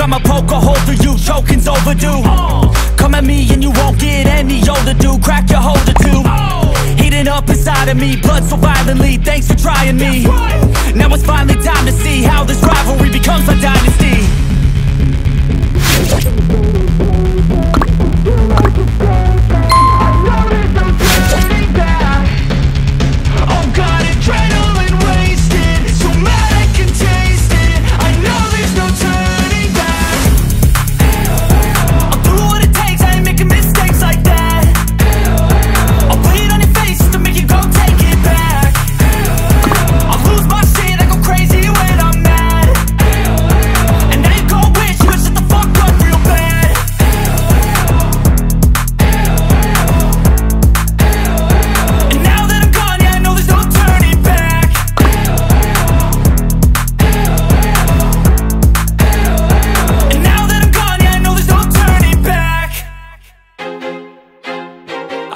fucking take smoke, I'ma poke a hole through you, choking's overdue. Come at me and you won't get any older, dude, crack your holder too Heating up inside of me, blood so violently, thanks for trying me. Now it's finally time to see how this rivalry becomes a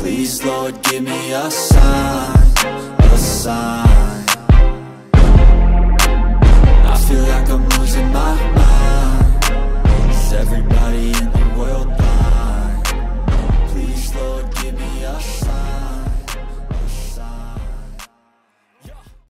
Please, Lord, give me a sign A sign